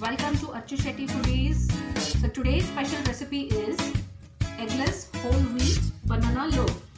welcome to Archu Shetti Foodies. So today's special recipe is eggless whole wheat banana loaf.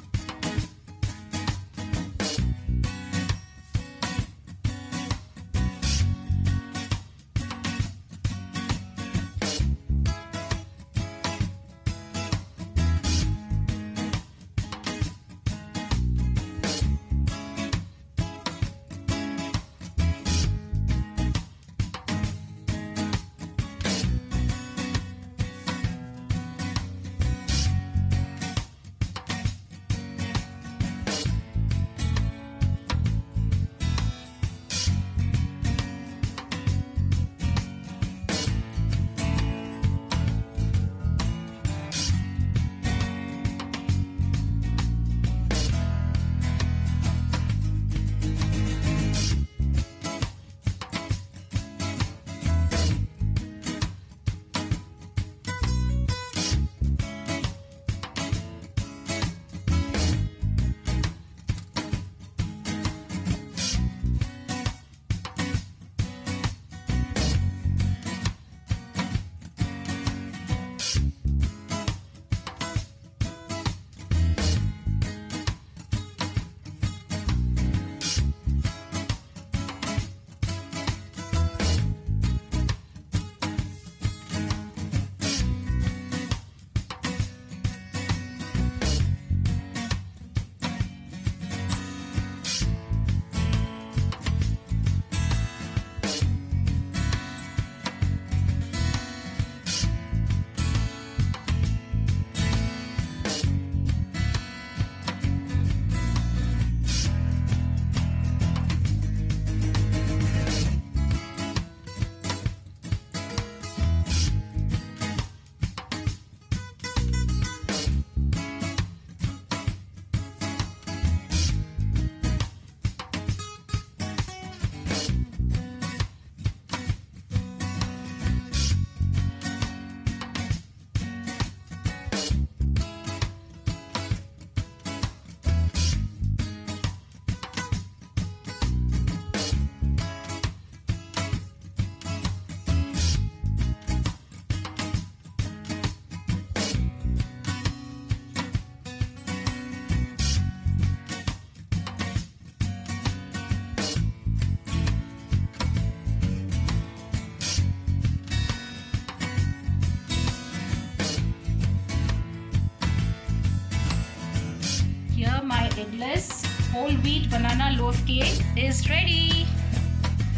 Eggless whole wheat banana loaf cake is ready.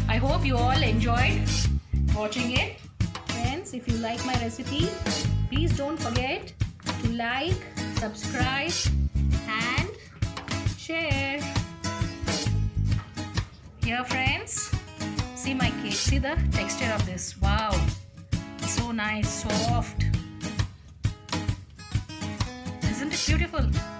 I hope you all enjoyed watching it. Friends, if you like my recipe, please don't forget to like, subscribe and share. Here friends, see my cake. See the texture of this. Wow. So nice, soft. Isn't it beautiful?